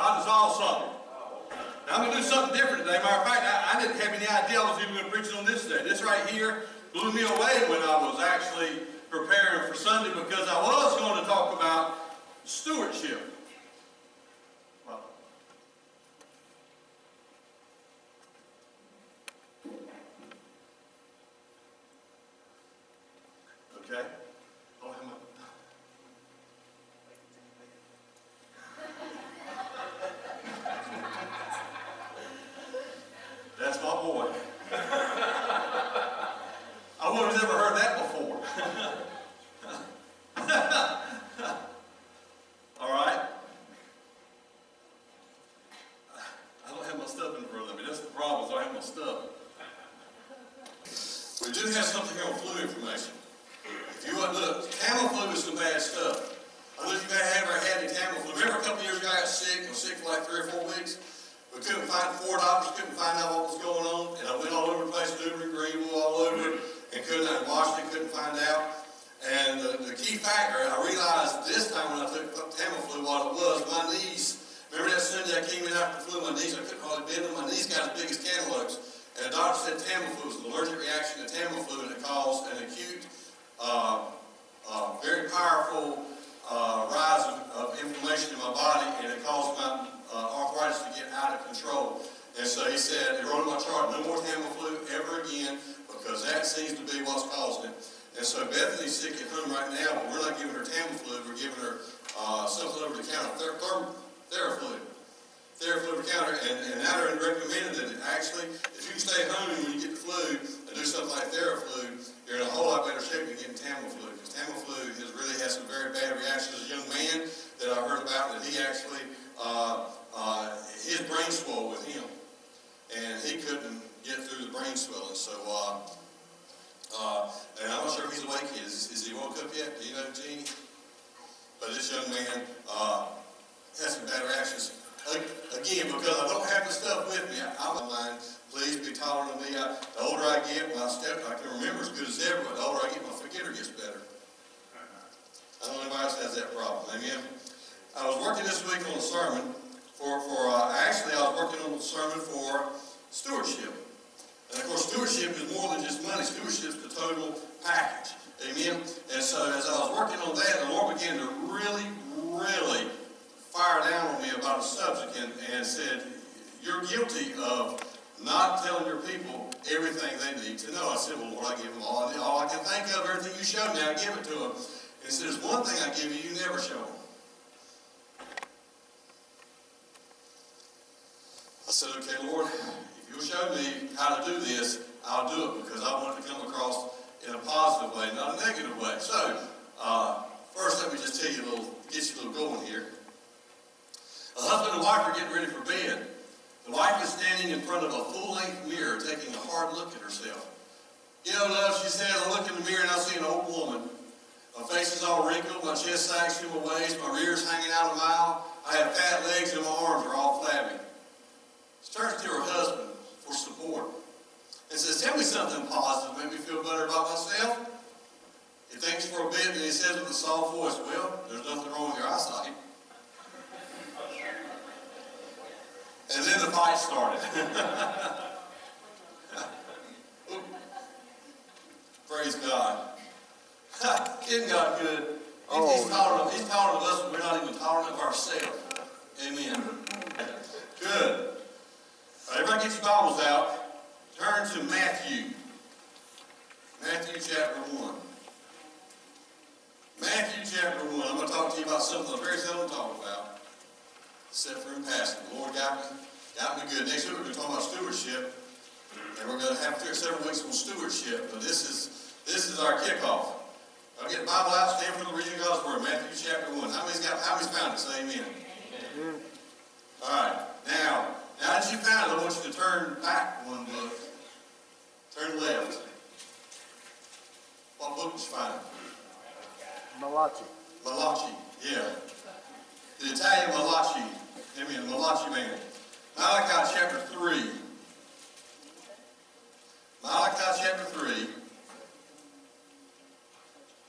God is awesome. Now I'm going to do something different today. Matter of fact, I, I didn't have any idea I was even going to preach on this today. This right here blew me away when I was actually preparing for Sunday because I was going to talk about stewardship. Well, Okay? Oh, how much? That's my boy. I would have never heard that before. All right? I don't have my stuff in front of me. That's the problem, is I don't have my stuff. We do have something here on flu information. If you want, look, Tamiflu is some bad stuff. I don't know if you guys ever had any Tamiflu. Remember a couple years ago I got sick, I was sick for like three or four weeks? We couldn't find, four doctors couldn't find out what was going on, and I went all over the place, New Bern, Greenville, all over, and couldn't, in Washington, couldn't find out. And the, the key factor, I realized this time when I took Tamiflu what it was, my knees, remember that Sunday I came in after the flu, my knees, I couldn't hardly bend them, my knees got as big as cantaloupes. And the doctor said Tamiflu was an allergic reaction to Tamiflu, and it caused an acute, uh, uh, very powerful uh, rise of, of inflammation in my body, and it caused my uh, arthritis to get out of control. And so he said, he wrote in my chart, no more Tamiflu ever again, because that seems to be what's causing it. And so Bethany's sick at home right now, but we're not giving her Tamiflu, we're giving her uh, something over the counter, Ther- Therm- Theraflu. Theraflu over the counter, and, and they're recommending that actually, if you stay home when you get the flu and do something like Theraflu, you're in a whole lot better shape than getting Tamiflu, because Tamiflu has really had some very bad reactions. A young man that I heard about, that he actually, uh, uh, his brain swelled with him, and he couldn't get through the brain swelling. So, uh, uh, and I'm not sure if he's awake. Is, is he woke up yet? Do you know, Gene? But this young man uh, has some bad reactions. Again, because I don't have the stuff with me, I'm online. Please be tolerant of me. I, the older I get, my step, I can remember as good as ever, but the older I get, my forgetter gets better. I don't know anybody else has that problem. Amen. I was working this week on a sermon for, for uh, actually, I was working on a sermon for stewardship. And of course, stewardship is more than just money. Stewardship is the total package. Amen. And so as I was working on that, the Lord began to really, really fire down on me about a subject and, and said, You're guilty of not telling your people everything they need to know. I said, Well, Lord, I give them all, all I can think of, everything you showed me, I give it to them. And he said, There's one thing I give you, you never show them. I said, Okay, Lord, if you'll show me how to do this, I'll do it because I want it to come across in a positive way, not a negative way. So, uh, first, let me just tell you a little, get you a little going here. A husband and wife are getting ready for bed. The wife is standing in front of a full-length mirror, taking a hard look at herself. You know, love, she says, I look in the mirror and I see an old woman. My face is all wrinkled, my chest sags to my waist, my rear's hanging out a mile. I have fat legs and my arms are all flabby. She turns to her husband for support and says, Tell me something positive, make me feel better about myself. He thinks for a bit and he says with a soft voice, Well, there's nothing wrong with your eyesight. And then the fight started. Praise God. Isn't God good? Oh, he's, tolerant, he's tolerant of us, but we're not even tolerant of ourselves. Amen. Good. All right, everybody get your Bibles out. Turn to Matthew. Matthew chapter 1. Matthew chapter 1. I'm going to talk to you about something I very seldom talk about, except for in passing. The Lord got me, got me good. Next week we're going to talk about stewardship, and we're going to have several weeks on stewardship, but this is, this is our kickoff. I'll get the Bible out, stand for the reading of God's Word, Matthew chapter 1. How many's, got, how many's found it? Say amen. amen. All right. Now, now that you found it, I want you to turn back one book. Turn left. What book did you find? Malachi. Malachi, yeah. The Italian Malachi. Amen. Malachi man. Malachi chapter 3. Malachi chapter 3.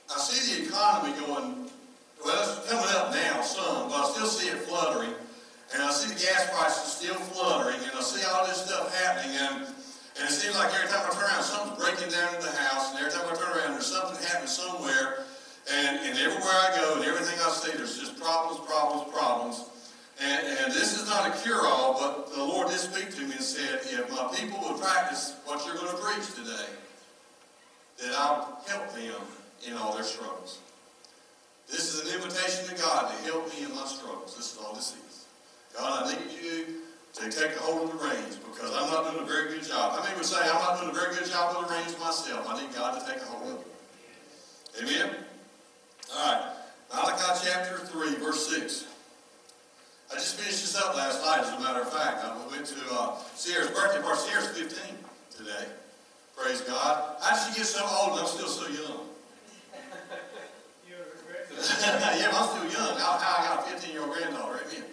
I see the economy going, well, it's coming up now some, but I still see it fluttering. And I see the gas prices still fluttering, and I see all this stuff happening. And, and it seems like every time I turn around, something's breaking down in the house. And every time I turn around, there's something happening somewhere. And, and everywhere I go and everything I see, there's just problems, problems, problems. And, and this is not a cure-all, but the Lord did speak to me and said, if my people would practice what you're going to preach today, that I'll help them in all their struggles. This is an invitation to God to help me in my struggles. This is all this is. God, I need you to take a hold of the reins because I'm not doing a very good job. How many would say I'm not doing a very good job with the reins myself? I need God to take a hold of them. Amen? All right. Malachi chapter 3, verse 6. I just finished this up last night, as a matter of fact. I went to uh, Sierra's birthday party. Sierra's 15 today. Praise God. How did she get so old I'm still so young? yeah, I'm still young. How, how I got a 15 year old granddaughter. Amen.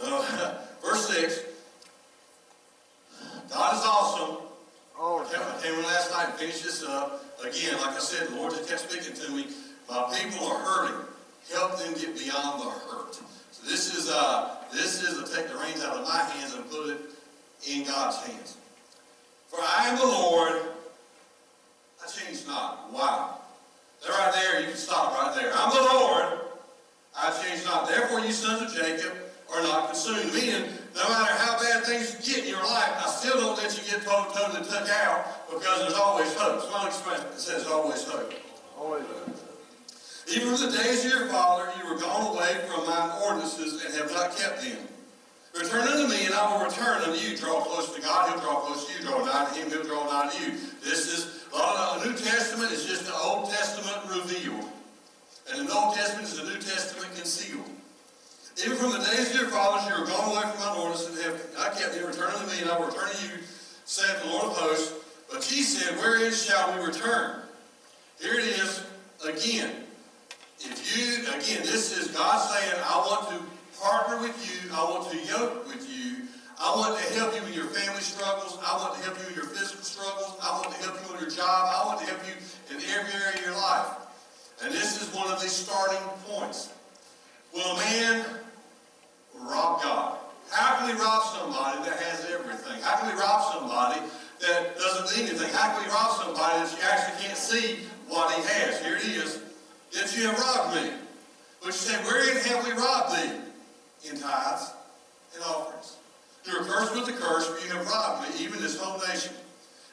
Uh, verse 6. God is awesome. All I came- I came in last night and finished this up. Again, like I said, the Lord just kept speaking to me. My people are hurting. Help them get beyond the hurt. So this is uh, this is to take the reins out of my hands and put it in God's hands. For I am the Lord. I change not. Wow. That right there, you can stop right there. I'm the Lord. I change not. Therefore, you sons of Jacob are not consumed. Meaning, no matter how bad things get in your life, I still don't let you get totally, totally took out because there's always hope. It's one expression that says always hope. Always. Even from the days of your father, you were gone away from mine ordinances and have not kept them. Return unto me, and I will return unto you. Draw close to God, he'll draw close to you. Draw nigh to him, he'll draw nigh to you. This is, uh, the New Testament is just the Old Testament revealed. And the Old Testament is the New Testament concealed. Even from the days of your fathers, you were gone away from my ordinances and have not kept them. Return unto me, and I will return to you, saith the Lord of hosts. But ye said, Wherein shall we return? Here it is again. If you, again, this is God saying, I want to partner with you. I want to yoke with you. I want to help you in your family struggles. I want to help you in your physical struggles. I want to help you on your job. I want to help you in every area of your life. And this is one of the starting points. Will a man rob God? How can we rob somebody that has everything? How can we rob somebody that doesn't need? How can we rob somebody that you actually can't see what he has? Here it is. Yet you have robbed me. But you say, wherein have we robbed thee? In tithes and offerings. You are cursed with the curse, for you have robbed me, even this whole nation.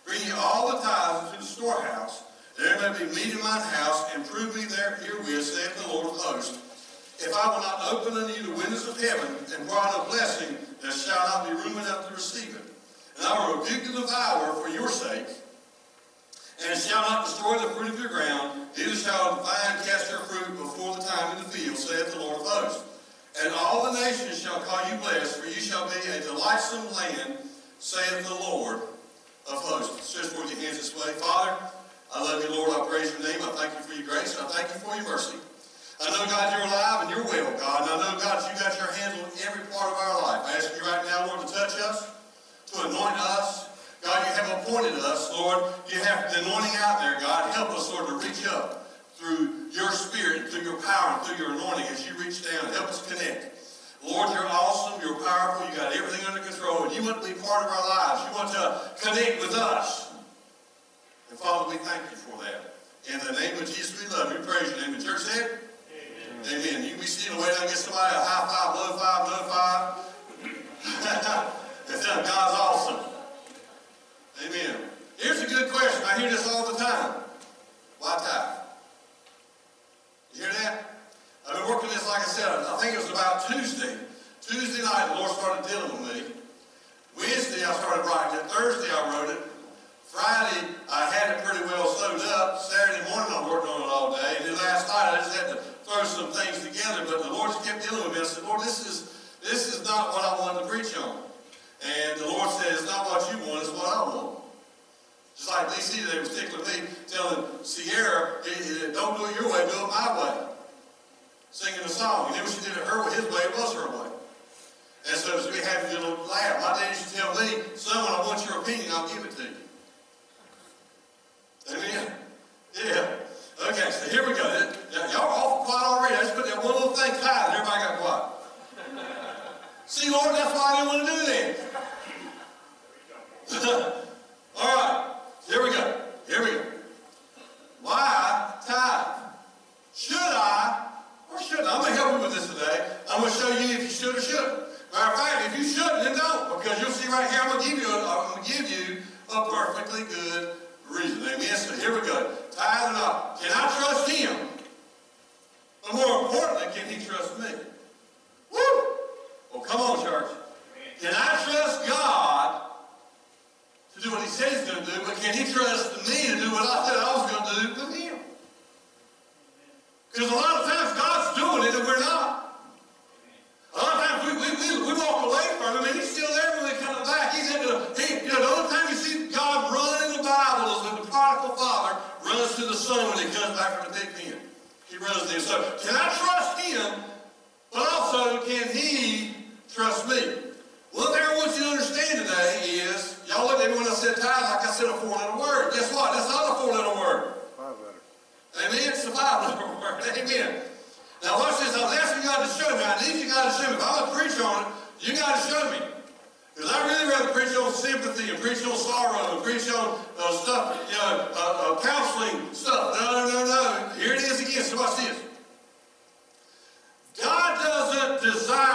Bring ye all the tithes into the storehouse, there may be meat in mine house, and prove me there herewith, saith the Lord of hosts. If I will not open unto you the windows of heaven, and pour out a blessing, there shall not be room enough to receive it. And I will rebuke the devourer for your sake, and it shall not destroy the fruit of your ground, neither shall the vine cast her fruit before the time in the field, saith the Lord of hosts. And all the nations shall call you blessed, for you shall be a delightsome land, saith the Lord of hosts. Stretch forth your hands this way. Father, I love you, Lord. I praise your name. I thank you for your grace. I thank you for your mercy. I know, God, you're alive and you're well, God. And I know, God, you've got your hands on every part of our life. I ask you right now, Lord, to touch us, to anoint us. God, you have appointed us, Lord. You have the anointing out there, God. Help us, Lord, to reach up through your spirit, through your power, and through your anointing as you reach down. Help us connect. Lord, you're awesome. You're powerful. You got everything under control. And you want to be part of our lives. You want to connect with us. And Father, we thank you for that. In the name of Jesus, we love you. Praise your name. The church said? Amen. Amen. You can be sitting away down and get somebody a high five, low five, no five. God's awesome. Amen. Here's a good question. I hear this all the time. Why tithe? You hear that? I've been working this, like I said, I think it was about Tuesday. Tuesday night, the Lord started dealing with me. Wednesday, I started writing it. Thursday, I wrote it. Friday, I had it pretty well sewed up. Saturday morning, I worked on it all day. And then last night, I just had to throw some things together. But the Lord kept dealing with me. I said, Lord, this is, this is not what it's not what you want, it's what I want. Just like they was tickling me, telling Sierra, "Hey, hey, don't do it your way, do it my way. Singing a song. And then when she did it her way, his way, it was her way. And so we a little laugh. My dad used to tell me, son, I want your opinion, I'll give it to you. Amen? Yeah. Okay, so here we go. Y'all are awful quiet already. I just put that one little thing tied, and everybody got quiet. See, Lord, that's why I didn't want to do that. All right, here we go. Here we go. Why tithe? Should I or shouldn't I? I'm going to help you with this today. I'm going to show you if you should or shouldn't. Matter of fact, if you shouldn't, then don't. Because you'll see right here, I'm going to give you a, I'm going to give you a perfectly good reason. Amen. So here we go. Tithe and all. Can I trust him? But more importantly, can he trust me? Woo! Well, come on, church. Can I trust God to do what he said he's going to do, but can he trust me to do what I said I was going to do with him? Because a lot of times God's doing it and we're not. A lot of times we, we, we, walk away from him and he's still there when we come back. He's in the, he, you know, the only time you see God run in the Bible is when the prodigal father runs to the son when he comes back from the big pen. He runs there. So can I trust him, but also can he trust me? Thing I want you to understand today is, y'all looked at me when I said tithe like I said a four-letter word. Guess what? That's not a four-letter word. Five letter. Amen. It's a five-letter word. Amen. Now watch this. I was asking God to show me. I need you God to show me. If I'm going to preach on it, you got to show me. Because I really rather preach on sympathy and preach on sorrow and preach on uh, stuff, you know, uh, uh, counseling stuff. No, no, no, no. Here it is again. So watch this. God doesn't desire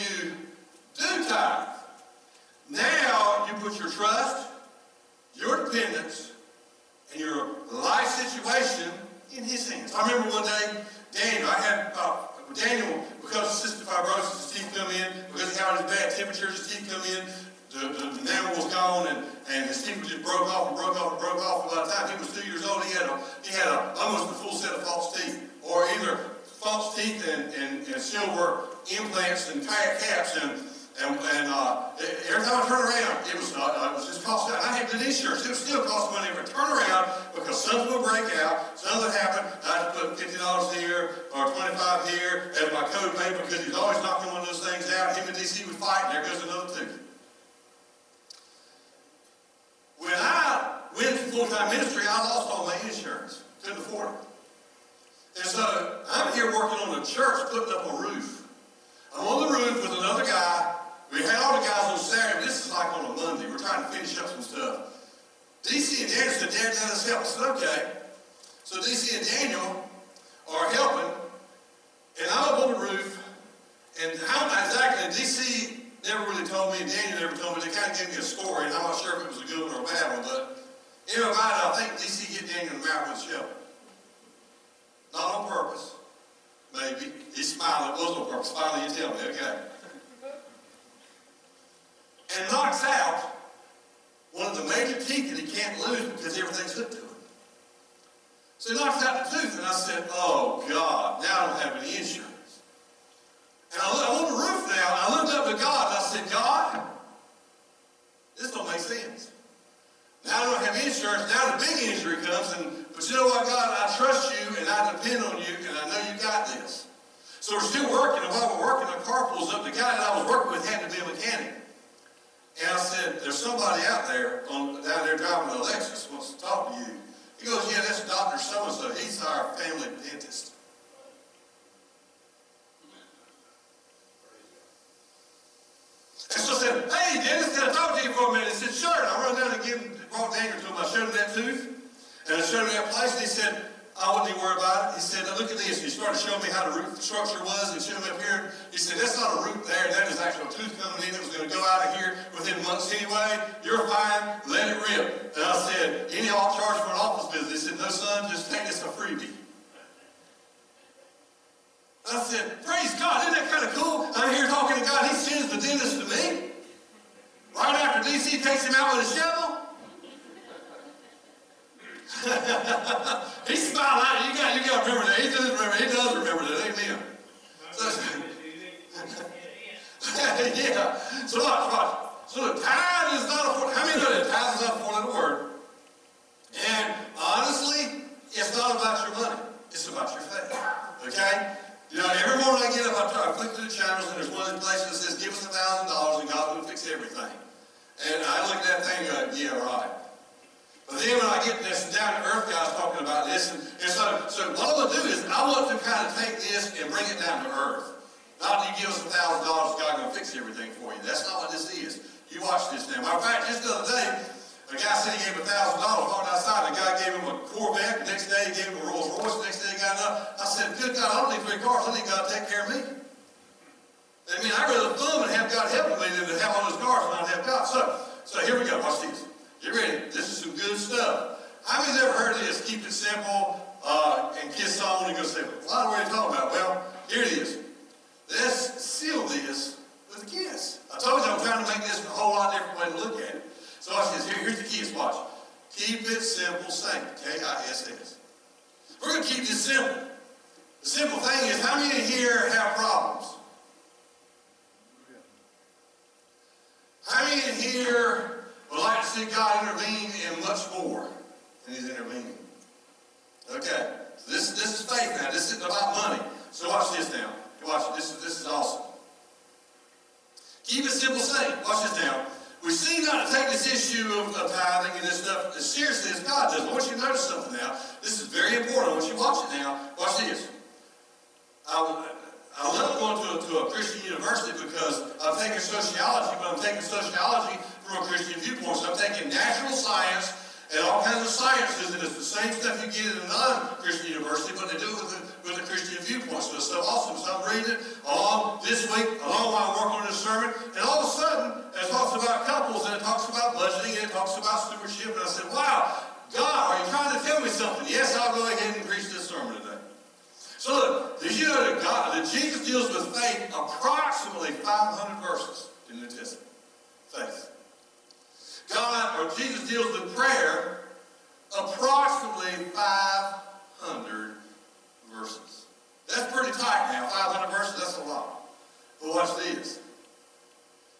you do tithe, now you put your trust, as my because he's always knocking one of those things out. Him and DC would fight, and there goes another tooth. When I went to full-time ministry, I lost all my insurance. Couldn't afford it. And so I'm here working on a church, putting up a roof. I'm on the roof with another guy. We had all the guys on Saturday. This is like on a Monday. We're trying to finish up some stuff. DC and Daniel said, Dad, let us help. I said, okay. So DC and Daniel are helping, and I'm up on the roof, and how exactly, DC never really told me, and Daniel never told me, they kind of gave me a story, and I'm not sure if it was a good one or a bad one, but in my mind, I think DC hit Daniel in the mouth with a shovel. Not on purpose. Maybe. He's smiling. It was on purpose. Finally, you tell me. Okay. And knocks out one of the major teeth that he can't lose because everything's hooked to. So he knocks out the tooth, and I said, Oh, God, now I don't have any insurance. And I I'm on the roof now, and I looked up to God, and I said, God, this don't make sense. Now I don't have insurance. Now the big injury comes, and but you know what, God, I trust you, and I depend on you, and I know you got this. So we're still working, and while we're working, the car pulls up. The guy that I was working with had to be a mechanic. And I said, there's somebody out there on, down there driving a Lexus wants to talk to you. He goes, yeah, that's Dr. So-and-so. He's our family dentist. And so I said, hey, Dennis, can I talk to you for a minute? He said, sure. And I run down and give him, brought Daniel to him. I showed him that tooth. And I showed him that place. And he said, I wouldn't even worry about it. He said, look at this. He started showing me how the root structure was and showed me up here. He said, that's not a root there. That is actually a tooth coming in. It was going to go out of here within months anyway. You're fine. Let it rip. And I said, any off charge for an office visit? He said, no, son, just take this a freebie. I said, praise God, isn't that kind of cool? I'm here talking to God. He sends the dentist to me. Right after DC takes him out with a shovel. he smiled at you. You got, you got to remember that. He does remember. He does remember that. Amen. So, yeah. So watch, watch. So the tithe is not a. How many know that tithe is not a four-letter word? And honestly, it's not about your money. It's about your faith. Okay? You know, every morning I get up, I, try, I click through the channels, and there's one of the places that says, give us a thousand dollars and God will fix everything. And I look at that thing and go, yeah, right. But then when I get this down to earth guys talking about this, and, and so, so what I'm going to do is I want to kind of take this and bring it down to earth. Not that you give us a thousand dollars, God going to fix everything for you. That's not what this is. You watch this now. Matter of fact, just the other day, a guy said he gave a thousand dollars, walked outside, the guy gave him a Corvette, the next day he gave him a Rolls Royce, the next day he got enough. I said, good God, I don't need three cars, I need God to take care of me. I mean, I'd rather thumb and have God helping me than to have all those cars and not have God. So, so here we go, watch these. Get ready, this is some good stuff. How many's ever heard of this? Keep it simple, uh, and kiss someone and go say, well, what are you talking about? Well, here it is. Let's seal this with a kiss. I told you I'm trying to make this a whole lot different way to look at it. So I says, Here, here's the kiss. Watch. Keep it simple, saint. K-I-S-S. We're going to keep this simple. The simple thing is, how many here have problems? How many in here like to see God intervene in much more than He's intervening? Okay. So this, this is faith now. This isn't about money. So watch this now. Watch. This is, this is awesome. Keep it simple, saint. Watch this now. We seem not to take this issue of, of tithing and this stuff as seriously as God does. I want you to notice something now. This is very important. I want you to watch it now. Watch this. I, I love going to a, to a Christian university because I'm taking sociology, but I'm taking sociology from a Christian viewpoint. So I'm taking natural science and all kinds of sciences, and it's the same stuff you get in a non-Christian university, but they do it with a, with a Christian viewpoint. So it's so awesome. So I'm reading it along this week, along while I'm working on this sermon, and all of a sudden, it talks about couples, and it talks about budgeting, and it talks about stewardship, and I said, wow, God, are you trying to tell me something? Yes, I'll go ahead and preach this sermon today. So look, did you know that God, that Jesus deals with faith approximately 500 verses in the New Testament? Faith. God, or Jesus deals with prayer approximately 500 verses. That's pretty tight now. 500 verses, that's a lot. But watch this.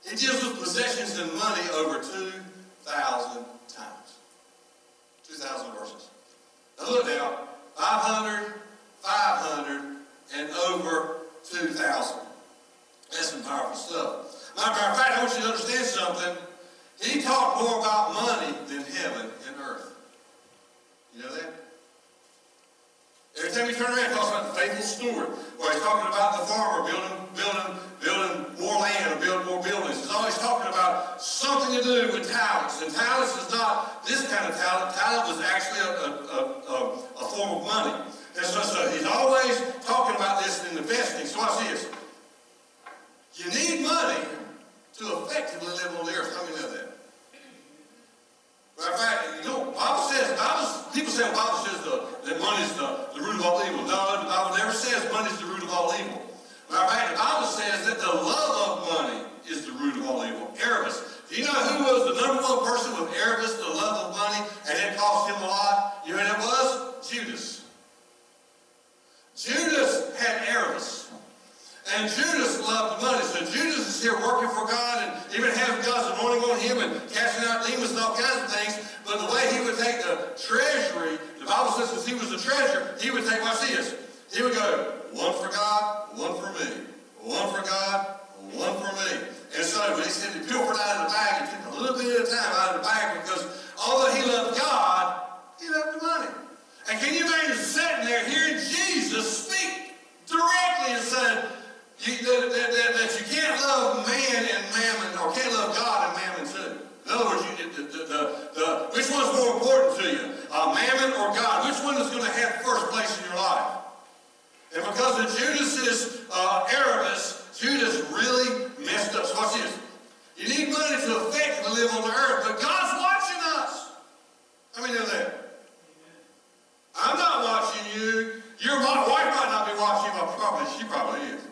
He deals with possessions and money over 2,000 times. 2,000 verses. Now look now. 500, 500, and over 2,000. That's some powerful stuff. Matter of fact, I want you to understand something. He talked more about money than heaven and earth. You know that? Every time you turn around, he talks about the faithful steward, or he's talking about the farmer building, building, building more land or building more buildings. He's always talking about something to do with talents. And talents is not this kind of talent. Talent was actually a, a, a, a form of money. And so, so he's always talking about this in investing. So watch this. You need money to effectively live on the earth. How many know that? Matter of fact, you know, Bible says, Bible, people say Bible says the, that money is the, the root of all evil. No, the Bible never says money is the root of all evil. Matter of fact, the Bible says that the love of money is the root of all evil. avarice. Do you know who was the number one person with avarice, the love of money, and it cost him a lot? You know who that was? Judas. Judas had avarice. And Judas loved money. So Judas is here working for God and even having God's anointing on him and casting out demons and all kinds of things. But the way he would take the treasury, the Bible says since he was the treasurer, he would take, watch this. He would go, one for God, one for me. One for God, one for me. And so when he said he pilfered out of the bag, and took a little bit at a time out of the bag because although he loved God, he loved the money. And can you imagine sitting there hearing Jesus speak directly and saying, you, that, that, that, that, you can't love man and mammon, or can't love God and mammon too. In other words, you, the, the, the, the, which one's more important to you, uh, mammon or God? Which one is going to have first place in your life? And because of Judas's uh, avarice, Judas really messed up. So watch this. You need money to affect live on the earth, but God's watching us. How many know that? I'm not watching you. Your wife might not be watching you, but probably she probably is.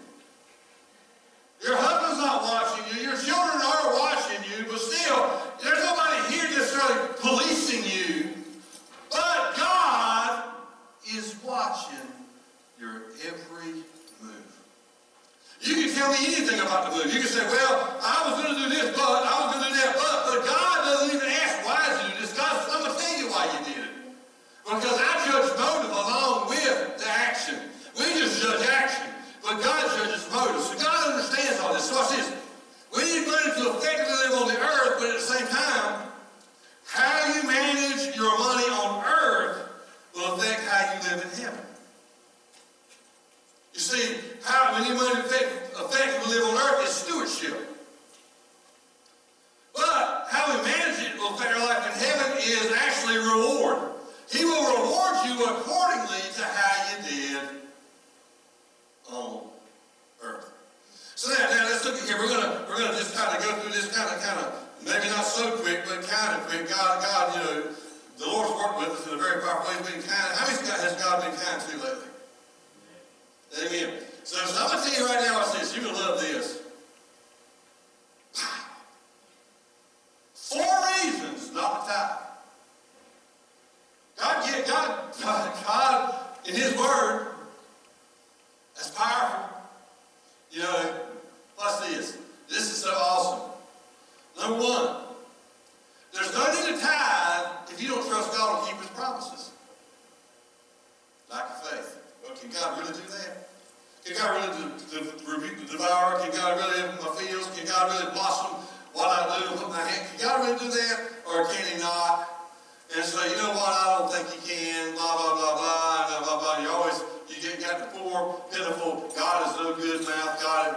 chapter 4, pitiful, God is no good mouth, God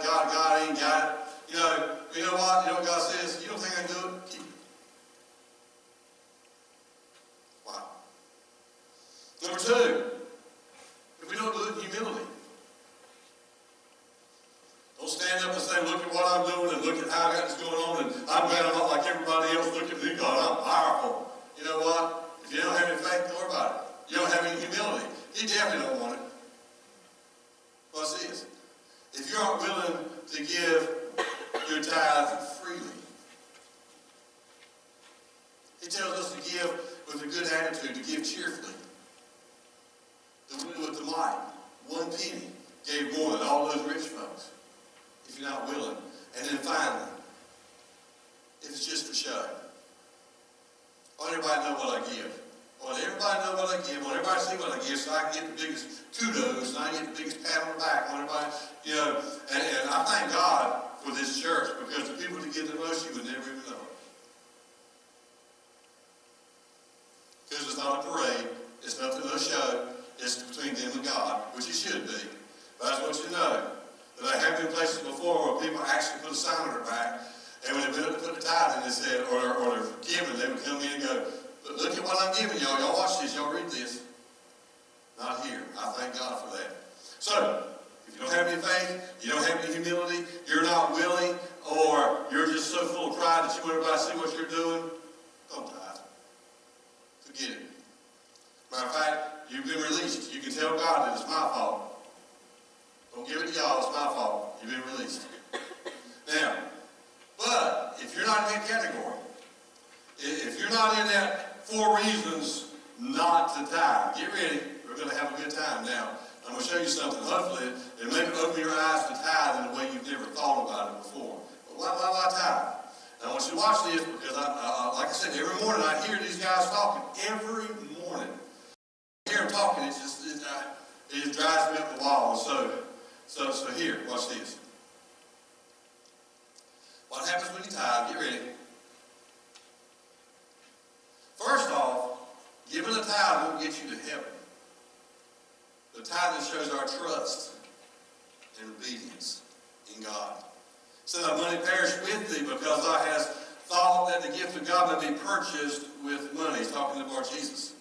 not to die. Get ready. We're going to have a good time now. I'm going to show you something. Hopefully, it may open your eyes to tithe in a way you've never thought about it before. But why, why, why tithe? Now, I want you to watch this because, I, like I said, every morning I hear these guys talking. Every morning. I hear them talking. It just it, it drives me up the wall. So, so, so here, watch this. What happens when you tithe? Get ready. First off, giving a tithe won't get you to heaven. The tithing shows our trust and obedience in God. So that money perish with thee because thou hast thought that the gift of God may be purchased with money. He's talking to Lord Jesus.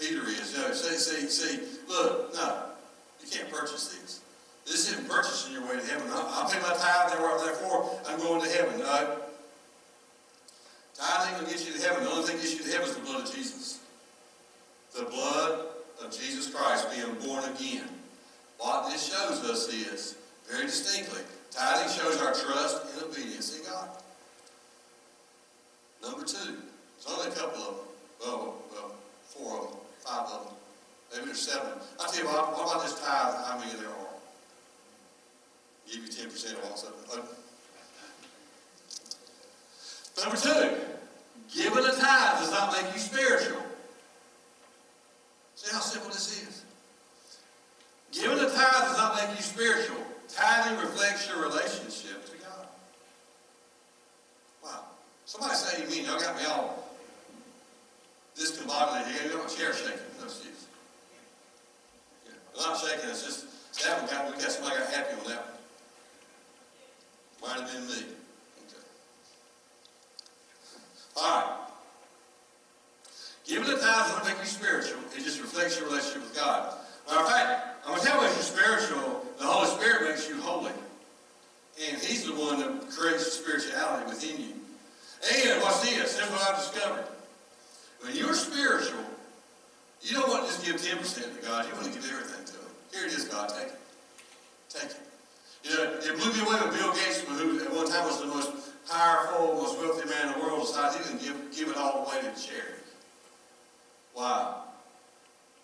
Peter is. You know, see, see, see, look, no, you can't purchase these. This isn't purchasing your way to heaven. I'll, I'll pay my tithe, therefore I'm going to heaven. No. Tithing will get you to heaven. The only thing that gets you to heaven is the blood of Jesus. The blood of Jesus Christ being born again. What this shows us is, very distinctly, tithing shows our trust and obedience in God. Number two, there's only a couple of them. Well, well, four of them, five of them. Maybe there's seven. I'll tell you what, what about this tithe, how many there are? Give you ten percent of all seven. Number two, giving a tithe does not make you spiritual. See how simple this is? Giving a tithe does not make you spiritual. Tithing reflects your relationship to God. Wow. Somebody say amen. Y'all got me all discombobulated. You got chair shaking. No, excuse. Yeah. I'm shaking. It's just that one got, we got somebody got happy on that one. Might have been me. Okay. All right. Tithe doesn't make you spiritual. It just reflects your relationship with God. Matter of fact, I'm going to tell you if you're spiritual, the Holy Spirit makes you holy. And He's the one that creates spirituality within you. And watch this. Here's what I've discovered. When you're spiritual, you don't want to just give 10% to God. You want to give everything to Him. Here it is, God. Take it. Take it. You know, it blew me away when Bill Gates, who at one time was the most powerful, most wealthy man in the world, decided he didn't give, give it all away to charity. Wow.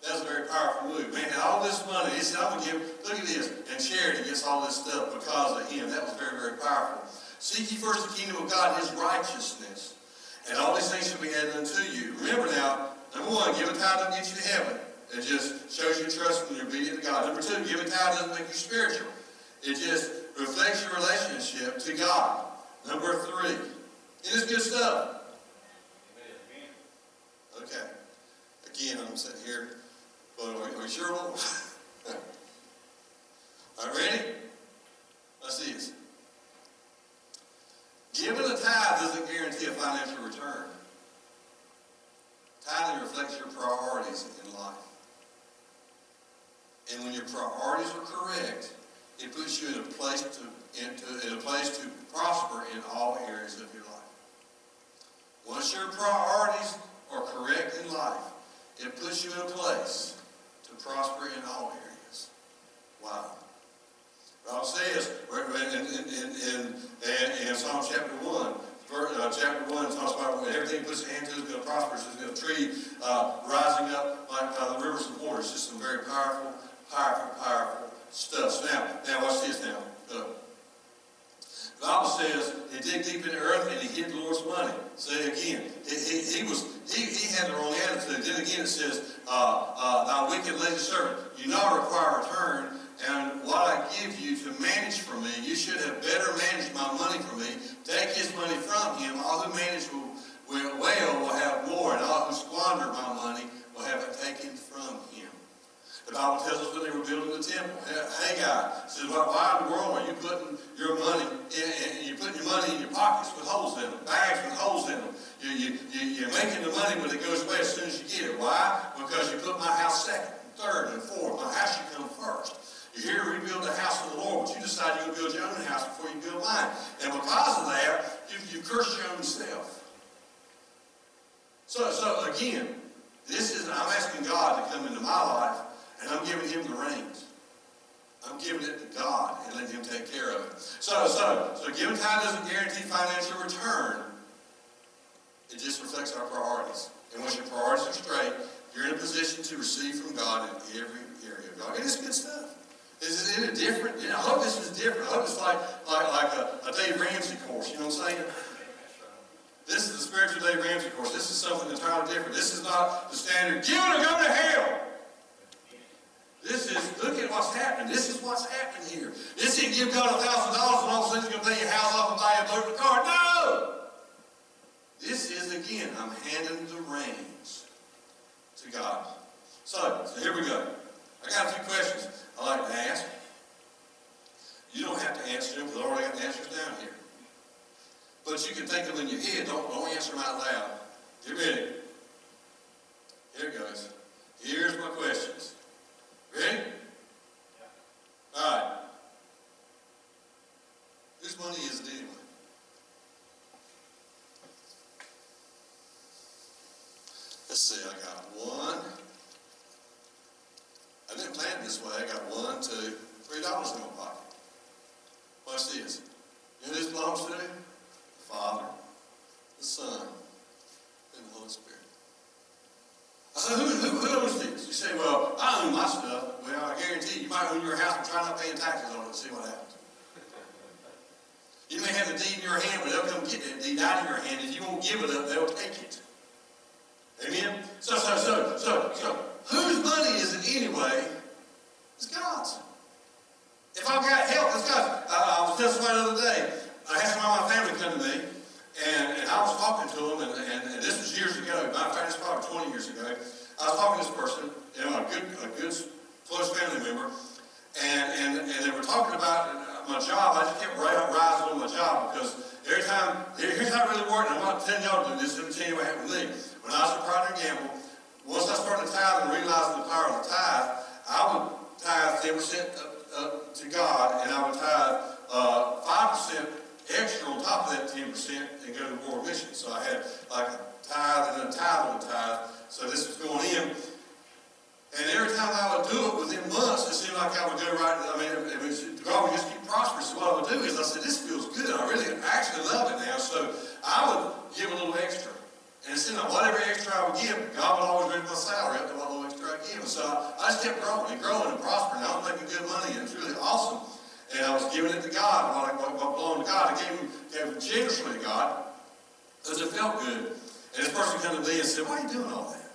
That was a very powerful move. Man all this money. He said, I'm going to give, look at this. And charity gets all this stuff because of him. That was very, very powerful. Seek ye first the kingdom of God, and his righteousness. And all these things shall be added unto you. Remember now, number one, give a tithe doesn't get you to heaven. It just shows your trust and you're obedient to God. Number two, give a tithe doesn't make you spiritual. It just reflects your relationship to God. Number three, it is good stuff. Okay. Again, I'm sitting here, but are, you sure? All right, ready? Let's see this. Giving a tithe doesn't guarantee a financial return. Tithing reflects your priorities in life. And when your priorities are correct, it puts you in a place to, in a place to prosper in all areas of your life. Once your priorities are correct in life, it puts you in a place to prosper in all areas. Wow. Bible says in, in, in, in, Psalm chapter 1, uh, chapter 1 talks about when everything puts its hand to is going to prosper. It's going to tree uh, rising up like uh, the rivers of water. It's just some very powerful, powerful, powerful stuff. So now, now watch this now. The Bible says he dig deep in the earth and he hid the Lord's money. Say again, he, he, he was he, had the wrong attitude. Then again it says, uh, uh, thou wicked lazy servant, you not require return, and what I give you to manage for me, you should have better managed my money for me. Take his money from him. All who manage will, well will have more, and all who squander my money will have it taken from him. The Bible tells us when they were building the temple. Haggai says, why in the world are you putting your money in, you're putting your money in your pockets with holes in them, bags with holes in them. You, you, you, you're making the money when it goes away as soon as you get it. Why? Because you put my house second, third, and fourth. My house should come first. You're here to rebuild the house of the Lord, but you decide you're going to build your own house before you build mine. And because of that, you, you curse your own self. So, so again, this is, I'm asking God to come into my life, and I'm giving him the reins. I'm giving it to God and letting him take care of it. So, so, so giving time doesn't guarantee financial return. It just reflects our priorities. And once your priorities are straight, you're in a position to receive from God in every area of God. And it's good stuff. Is it different? You know, I hope this is different. I hope it's like, like, like a, a Dave Ramsey course. You know what I'm saying? This is the spiritual Dave Ramsey course. This is something entirely different. This is not the standard, give it or go to hell. This is, look at what's happening. This is what's happening here. This ain't give God a thousand dollars and all of a sudden he's gonna pay your house off and buy a boat car. No! This is again, I'm handing the reins to God. So, so here we go. I got a few questions I like to ask. You don't have to answer them because I already got the answers down here. But you can think them in your head. Don't, don't answer them out loud. Get ready. Here it goes. Here's my questions. Ready? Yeah. All right. Whose money is it anyway? Let's see, I got one. I didn't plan it this way. I got one, two, three dollars in my pocket. Watch this. You know this belongs to? The Father, the Son, and the Holy Spirit. I said, who, who, who owns this? You say, well, I own my stuff. Well, I guarantee you, you might own your house and try not paying taxes on it and see what happens. You may have the deed in your hand, but they'll come get that deed out of your hand. If you won't give it up, they'll take it. Amen? So, so, so, so, so, whose money is it anyway? It's God's. If I've got help, it's God's. I, I was testifying the other day. I had some of my family come to me, and, and I was talking to them, and, and, and this was years ago. Fact, it's probably 20 years ago. I was talking to this person, you know, a good, a good, close family member, and, and, and they were talking about my job. I just kept ri- rising on my job because every time, here's how it really worked, and I'm not telling y'all to do this, let me tell you what happened with me. When I was a Procter Gamble, once I started tithe and realized the power of the tithe, I would tithe ten percent to God, and I would tithe uh, five percent extra on top of that ten percent and go to world mission. So I had like a tithe and a tithe a tithe. So this was going in. And every time I would do it within months, it seemed like I would go right. I mean, it was, God would just keep prospering. So what I would do is I said, this feels good. I really actually love it now. So I would give a little extra. And it seemed like whatever extra I would give, God would always raise my salary up to what little extra I give. So I, I just kept growing and growing and prospering. I was making good money and it was really awesome. And I was giving it to God. What, I, what belonged to God, I gave him generously to God because it felt good. And this person came to me and said, why are you doing all that?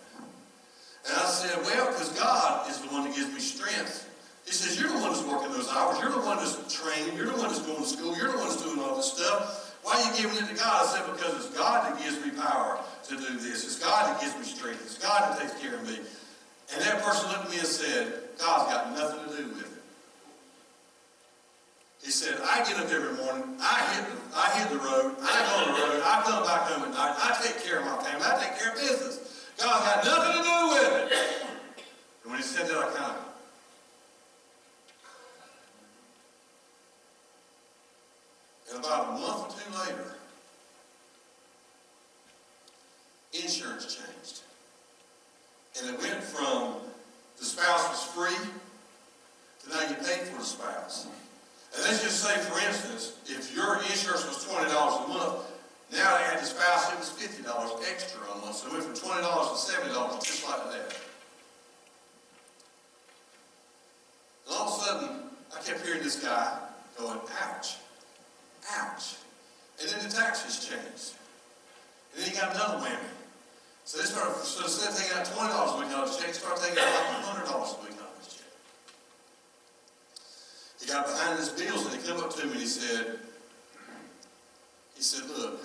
And I said, well, because God is the one that gives me strength. He says, you're the one that's working those hours. You're the one that's training. You're the one that's going to school. You're the one that's doing all this stuff. Why are you giving it to God? I said, because it's God that gives me power to do this. It's God that gives me strength. It's God that takes care of me. And that person looked at me and said, God's got nothing to do with it. He said, I get up every morning, I hit the, I hit the road, I go on the road, I come back home at night, I take care of my family, I take care of business. God's got nothing to do with it. And when he said that, I kind of And about a month or two later, insurance changed. And it went from the spouse was free to now you pay for the spouse. And let's just say, for instance, if your insurance was $20 a month, now they had the spouse, it was $50 extra a month. So it went from $20 to $70 just like that. And all of a sudden, I kept hearing this guy going, ouch. Ouch. And then the taxes changed. And then he got another whammy. So they started, so instead of taking out twenty dollars a week out of check, he started taking out like hundred dollars a week out of his check. He got behind his bills and he came up to me and he said, he said, look,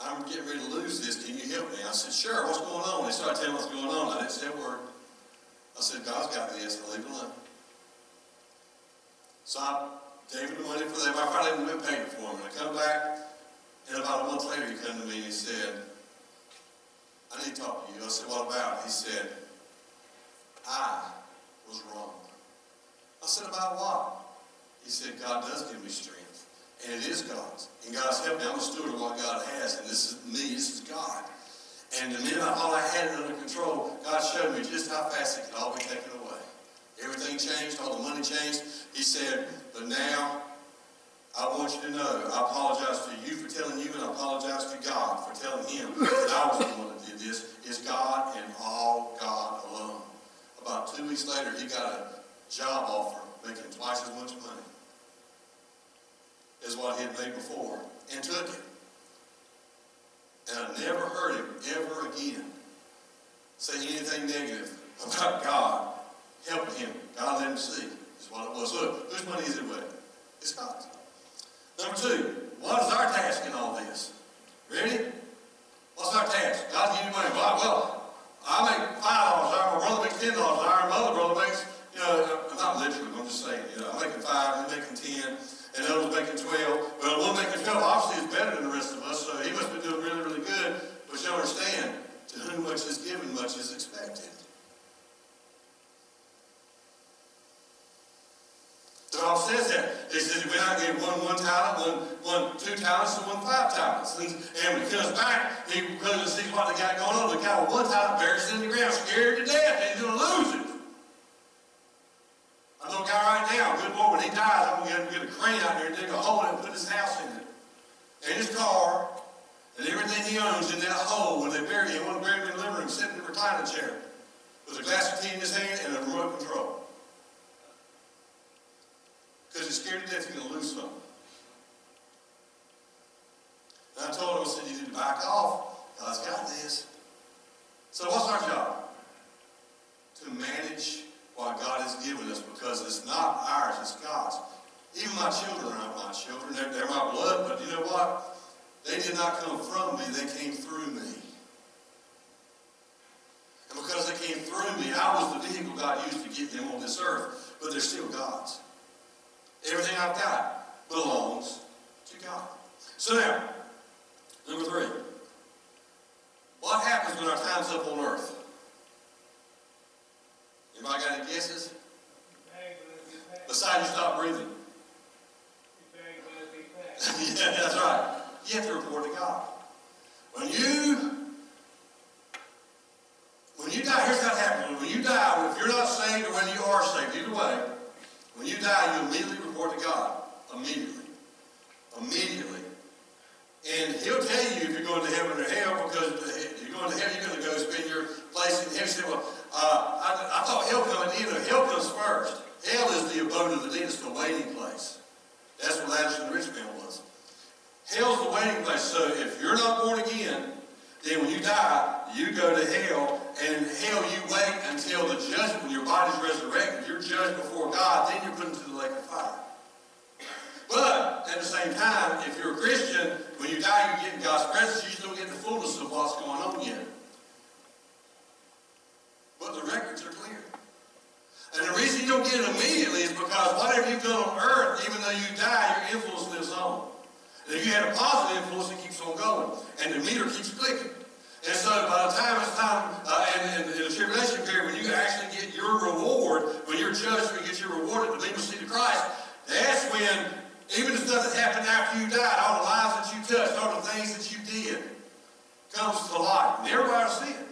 I'm getting ready to lose this. Can you help me? I said, sure, what's going on? He started telling me what's going on. I didn't say a word. I said, God's got this, I'll leave it alone. So I gave him the money for that. I finally went paid it for him. And I come back, and about a month later, he came to me and he said, I need to talk to you. I said, what about? He said, I was wrong. I said, about what? He said, God does give me strength. And it is God's. And God's helped me. I'm a steward of what God has. And this is me. This is God. And the minute I thought I had it under control, God showed me just how fast it could all be taken away. Everything changed. All the money changed. He said, but now I want you to know, I apologize to you for telling you, and I apologize to God for telling him that I was the one that did this. It's God and all God alone. About two weeks later, he got a job offer making twice as much money as what he had made before, and took it. And I never heard him ever again say anything negative about God helping him. God let him see, is what it was. Look, whose money is it with? It's God's. Number two, what is our task in all this? Ready? What's our task? God give you money. Well, well I make five dollars my brother makes ten dollars an hour, my other brother makes, you know, not literally, I'm just saying, you know, I'm making five, he's making ten, and the other's making twelve. Well, the one making twelve obviously is better than the rest of us, so he must be doing really, really good. But you understand, to whom much is given, much is expected. The Bible says that. He says when I gave one one talent, one, one two talents, and one five talents. And, and when he comes back, he goes and sees what the guy going on. The guy with one talent buries it in the ground, scared to death, and he's going to lose it. A guy right now, good Lord, when he dies, I'm going to get a crane out there and dig a hole and put his house in it. And his car, and everything he owns in that hole when they bury him, want to bury in the living room, sitting in a recliner chair with a glass of tea in his hand and a remote control. Because he's scared to death he's going to lose something. And I told him, I said, you need to back off. God's got this. So what's our job? To manage what God has given us because it's not ours, it's God's. Even my children are not my children. They're, they're my blood, but you know what? They did not come from me, they came through me. And because they came through me, I was the vehicle God used to get them on this earth, but they're still God's. Everything I've got belongs to God. So now, number three. What happens when our time's up on earth? Anybody got any guesses? Besides you stop breathing. yeah, that's right. You have to report to God. When you when you die, here's what happens. When you die, if you're not saved or when you are saved, either way, when you die, you immediately report to God. Immediately. Immediately. And he'll tell you if you're going to heaven or hell, because if you're going to heaven, you're going to go spend your place in heaven. Well, uh, I, I thought hell coming in. Hell comes first. Hell is the abode of the dead. It's the waiting place. That's what Lazarus and the rich man was. Hell's the waiting place. So if you're not born again, then when you die, you go to hell, and in hell you wait until the judgment, when your body's resurrected, you're judged before God, then you're put into the lake of fire. But at the same time, if you're a Christian, when you die, you get in God's presence, you still get the fullness of what's going on yet. But the records are clear. And the reason you don't get it immediately is because whatever you've done on earth, even though you die, your influence lives on. And if you had a positive influence, it keeps on going. And the meter keeps clicking. And so by the time it's time, uh, in, in, in the tribulation period, when you actually get your reward, when you're judged, when you get your reward at the Bema seat of Christ, that's when, even if nothing happened after you died, all the lives that you touched, all the things that you did, comes to light. And everybody will see it.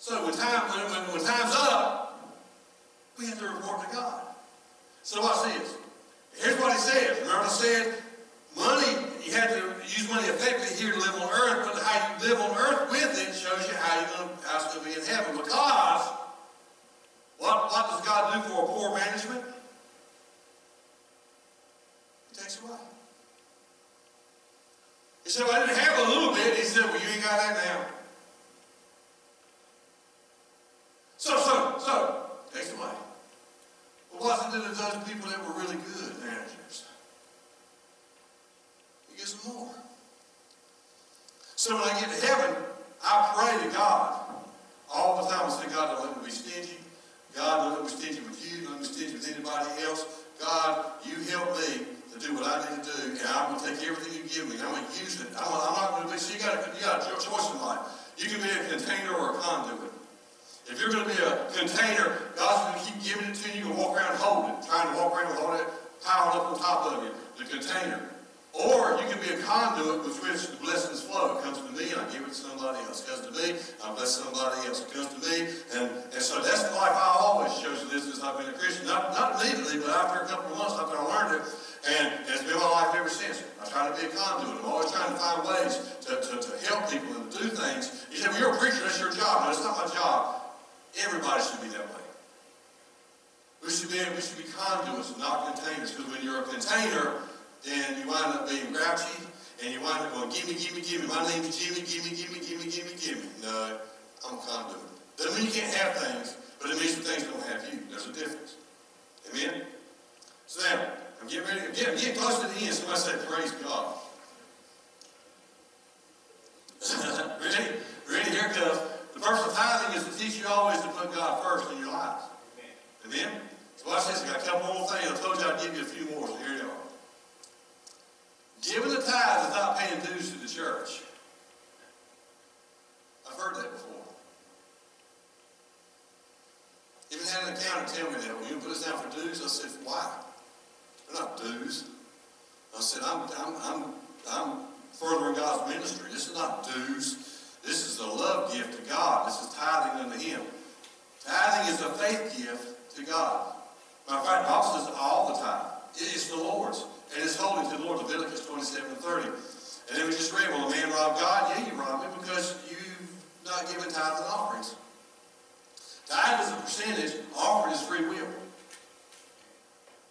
So when, time, when, when, when time's up, we have to report to God. So watch this. Here's what he says. Remember I said, money, you have to use money effectively here to live on earth, but how you live on earth with it shows you how, you're gonna, to be in heaven. Because what, what does God do for poor management? He takes away. He said, well, I didn't have a little bit. He said, well, you ain't got that now. So, so, so, takes away. Well, what's it those people that were really good managers? He them more. So when I get to heaven, I pray to God all the time. I say, God, don't let me be stingy. God, don't let me be stingy with you. Don't let me be stingy with anybody else. God, you help me to do what I need to do, and I'm going to take everything you give me, and I'm going to use it. I'm, I'm not going to be, so you got, you got a choice in life. You can be a container or a conduit. If you're going to be a container, God's going to keep giving it to you. Can walk around holding it, trying to walk around with all that piled up on top of you, the container. Or you can be a conduit with which the blessings flow. It comes to me, and I give it to somebody else. It comes to me, I bless somebody else. It comes to me, and, and so that's the life I always chose this since I've been a Christian. Not, not immediately, but after a couple of months after I learned it, and it's been my life ever since. I try to be a conduit. I'm always trying to find ways to, to, to help people and to do things. You say, well, you're a preacher, that's your job. No, it's not my job. Everybody should be that way. We should be, we should be conduits, not containers, because when you're a container, then you wind up being grouchy, and you wind up going, gimme, gimme, gimme. My name's Jimmy, gimme, gimme, gimme, gimme, gimme. No, I'm a conduit. Doesn't mean you can't have things, but it means that things don't have you. There's a difference. Amen? So now, I'm getting ready, I'm getting, getting close to the end. Somebody say, praise God. ready? Ready? Here it comes. Tithing is to teach you always to put God first in your lives. Amen? So I said, I got a couple more things. I told you I'd give you a few more, so here they are. Giving the tithe is not paying dues to the church. I've heard that before. Even had an accountant tell me that. Well, you put us down for dues? I said, why? They're not dues. I said, I'm, I'm, I'm, I'm furthering God's ministry. This is not dues. This is a love gift to God. This is tithing unto Him. Tithing is a faith gift to God. My friend the says all the time. It is the Lord's. And it's holy to the Lord, Leviticus 27 and 30. And then we just read, well, a man robbed God. Yeah, you robbed me because you've not given tithes and offerings. Tithe is a percentage, offering is free will.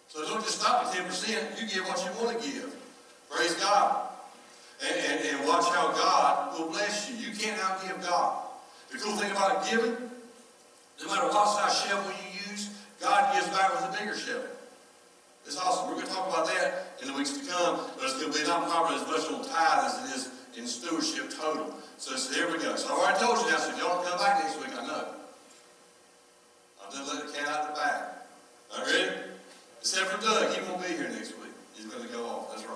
So don't just stop at 10%, you give what you want to give. Praise God. And, and, and watch how God will bless you. You can't outgive God. The cool thing about giving, no matter what size shovel you use, God gives back with a bigger shovel. It's awesome. We're going to talk about that in the weeks to come, but it's going to be not probably as much on tithe as it is in stewardship total. So, so here we go. So I already told you now, so y'all don't come back next week, I know. I'm just letting the cat out of the bag. All right? Except for Doug, he won't be here next week. He's going to go off. That's right.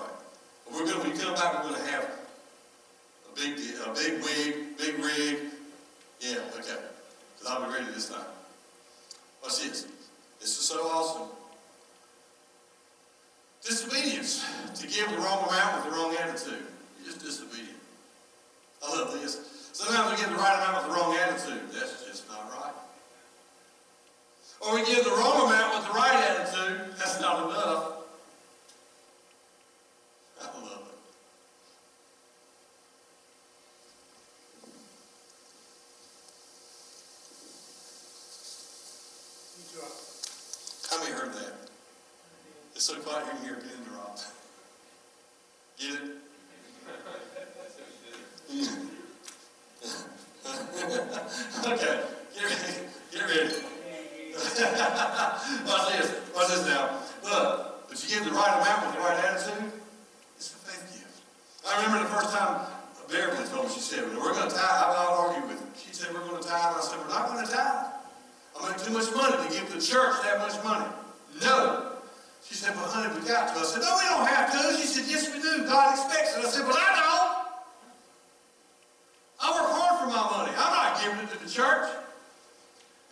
We're going. When we come back, we're to have a big, a big wig, big rig. Yeah, okay. Because I'll be ready this time. Watch this. This is so awesome. Disobedience. To give the wrong amount with the wrong attitude. You're just disobedient. I love this. Sometimes we give the right amount with the wrong attitude. That's just not right. Or we give the wrong amount with the right attitude. That's not enough. I love it. How many heard that? So quiet here, you hear a pin drop. Get it? okay, get ready. Get ready. Watch this. Watch this now. Look, but you give the right amount with the right attitude, it's a faith gift. I remember the first time Beverly told me, she said, well, we're going to tithe. I would argue with her. She said, we're going to tithe. And I said, we're not going to tithe. I make too much money to give the church that much money. No. She said, well, honey, we got to. I said, no, we don't have to. She said, yes, we do. God expects it. I said, well, I don't. I work hard for my money. I'm not giving it to the church.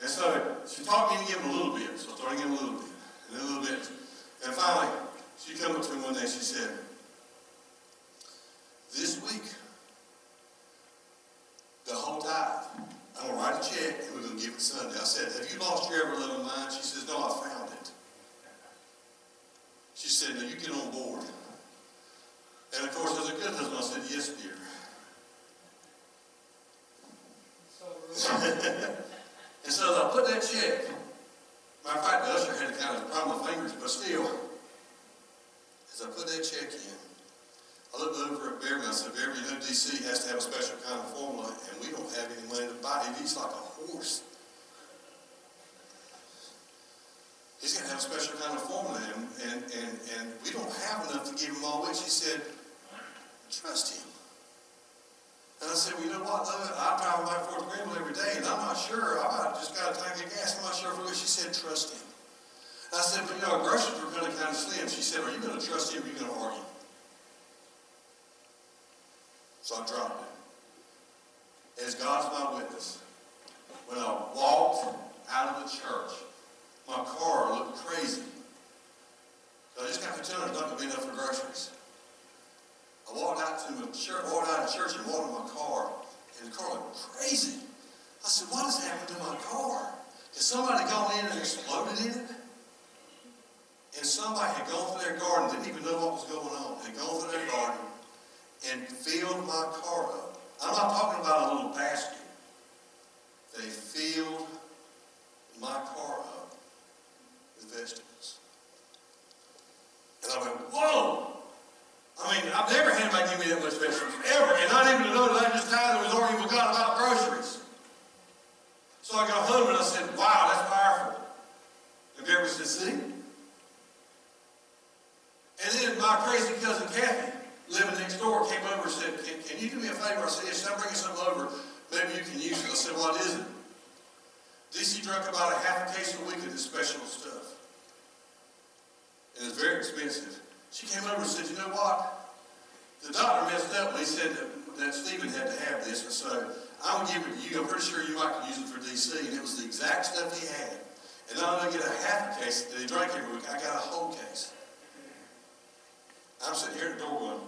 And so she taught me to give him a little bit. So I started giving a little bit, and a little bit. And finally, she came up to me one day, she said, this week, the whole tithe, I'm going to write a check, and we're going to give it Sunday. I said, have you lost your ever loving mind? She says, no, I found it. She said, now you get on board. And of course, as a good husband, I said, yes, dear. and so as I put that check, matter of fact, the usher had to kind of prime my fingers, but still, as I put that check in, I looked over at Beverly and I said, Beverly, you know DC has to have a special kind of formula, and we don't have any money to buy it. He's like a horse. He's going to have a special kind of formula, and, and, and, and we don't have enough to give him all week. She said, trust him. And I said, well, you know what? I drive back and forth to Greenville every day, and I'm not sure. I might just got a tank of gas. I'm not sure if it was. She said, trust him. And I said, but you know, our groceries were kind of kind of slim. She said, are you going to trust him or are going to argue? So I dropped it. As God's my witness, when I walked out of the church, my car looked crazy. So I just got to tell her it's not going to be enough for groceries. I walked out to the church, walked out of church and walked in my car, and the car looked crazy. I said, what has happened to my car? Has somebody gone in and exploded in it? And somebody had gone through their garden, didn't even know what was going on, had gone through their garden and filled my car up. I'm not talking about a little basket. They filled my car up with vegetables. And I went, whoa! I mean, I've never had anybody give me that much vegetables, ever. And not even to know that I just tired of was arguing with God about groceries. So I got home and I said, wow, that's powerful. And then my crazy cousin Kathy, living next door, came over and said, can, can you do me a favor? I said, yes, I'm bringing something over. Maybe you can use it. I said, what is it? DC drank about a half a case a week of this special stuff. And it's very expensive. She came over and said, you know what? The doctor messed up when he said that, that Stephen had to have this. And so I'm going to give it to you. I'm pretty sure you might can use it for DC. And it was the exact stuff he had. And not only get a half a case that he drank every week, I got a whole case. I'm sitting here at the door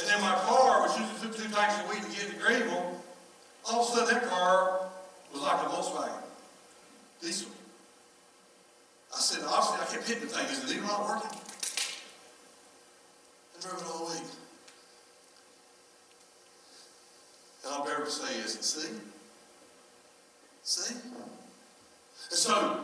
And then my car, which took two tanks a week to get to Greenville, all of a sudden that car was like a Volkswagen, diesel. I said, obviously I kept hitting the thing, is the needle not working? I drove it all week. And all I'm ever say is, see? See? And so,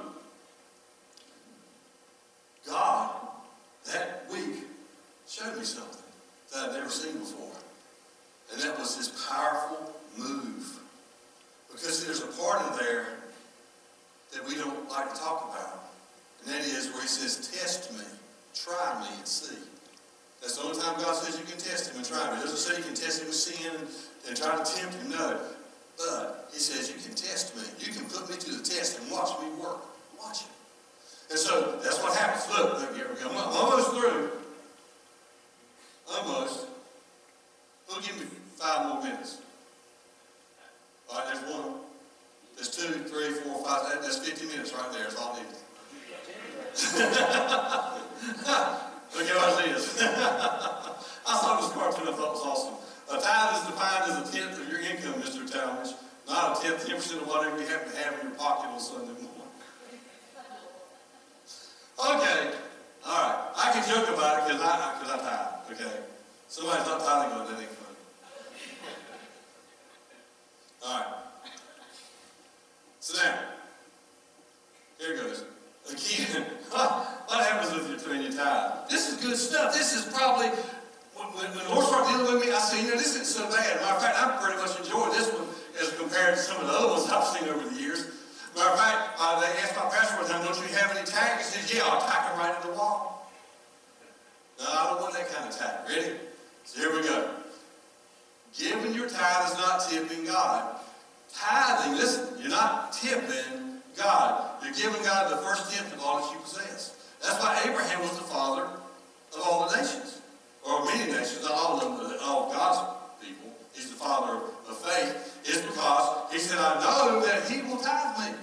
said, I know that he will tithe me.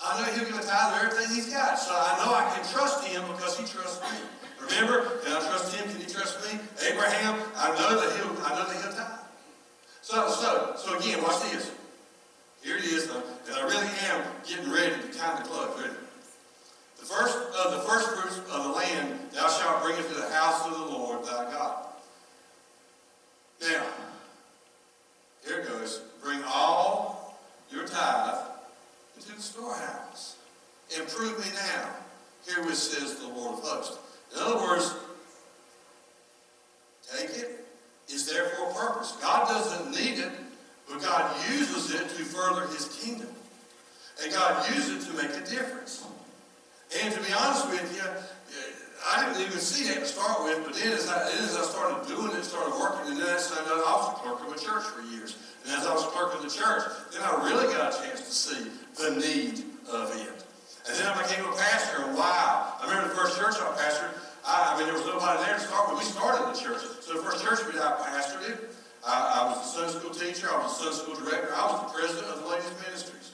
I know he'll give a tithe of everything he's got. So I know I can trust him because he trusts me. Remember, can I trust him? Can he trust me? Abraham, I know that he'll, I know that he'll tithe. So, so, so again, watch this. Here it is, and I really am getting ready to kind of close. Ready? The first of the first fruits of the land thou shalt bring into the house of the Lord thy God. Now, tithe into the storehouse. And prove me now. Here which says the Lord of hosts. In other words, take it. It's there for a purpose. God doesn't need it, but God uses it to further his kingdom. And God uses it to make a difference. And to be honest with you, I didn't even see that to start with, but then as I, as I started doing it, started working, and then I started, I was a clerk of a church for years. And as I was a of the church, then I really got a chance to see the need of it. And then I became a pastor, and wow, I remember the first church I pastored, I, I mean, there was nobody there to start with. We started the church. So the first church we I pastored it. I, I was the Sunday school teacher. I was the Sunday school director. I was the president of the ladies' ministries.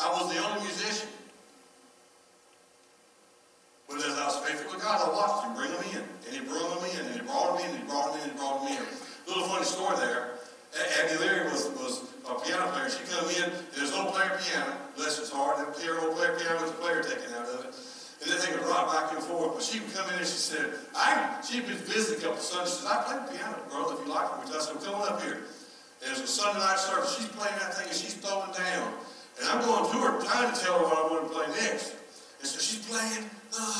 I was the only musician. But as I was faithful to God, I watched him bring them in. And he brought them in, and he brought them in, and he brought them in, and he brought them in. Little funny story there. Abby Leary was, was a piano player. She come in, and there's no player piano. Bless his heart. That clear old player piano with the player taken out of it. And that thing would rock back and forth. But she would come in and she said, I, she'd been visiting a couple of Sundays. She said, I play piano, brother, if you like it. I said, well, come on up here. And it was a Sunday night service. She's playing that thing and she's throwing down. And I'm going to her trying to tell her what I want to play next. And so she's playing, ah.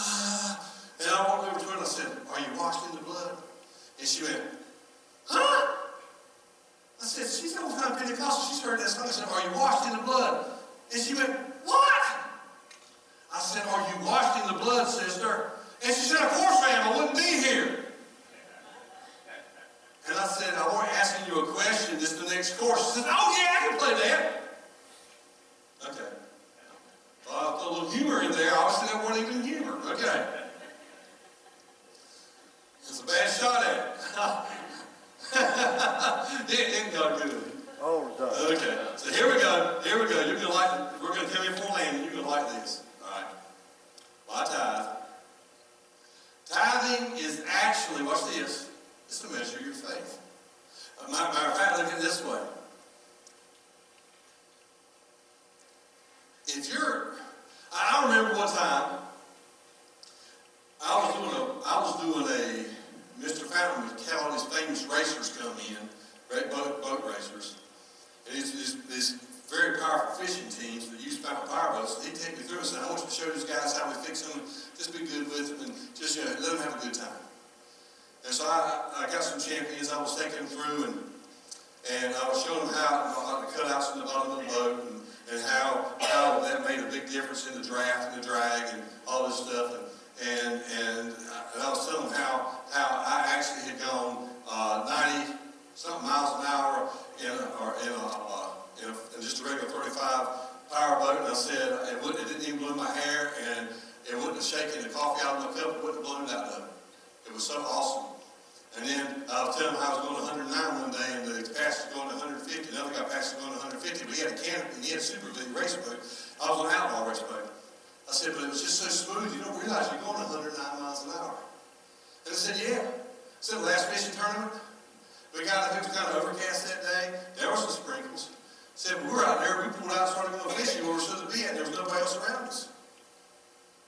I was on an outlaw race boat. I said, but it was just so smooth, you don't realize you're going hundred and nine miles an hour. And I said, yeah. I said, last fishing tournament, we got, it was kind of overcast that day. There were some sprinkles. I Said, we were out there, we pulled out, and started going fishing where we were supposed to be and there was nobody else around us.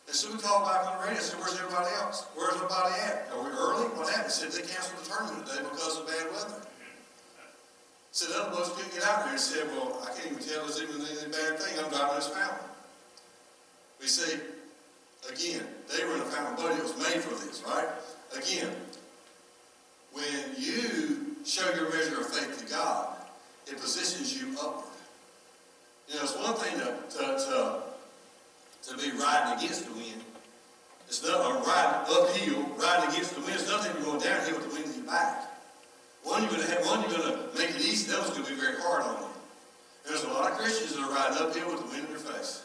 And so we called back on the radio, said, where's everybody else? Where's everybody at? Are we early? What happened? Said, they canceled the tournament today because of bad weather. Said, the other couldn't get out there. And said, well, I can't even tell there's even any bad thing. I'm driving this fountain. We see, again, they were in a fountain boat. It was made for this, right? Again, when you show your measure of faith to God, it positions you upward. You know, it's one thing to, to, to, to be riding against the wind. It's not a riding uphill, riding against the wind. It's nothing you're going downhill with the wind in your back. One you're going to have, one you're going to make it easy. That other's going to be very hard on you. There's a lot of Christians that are riding uphill with the wind in their face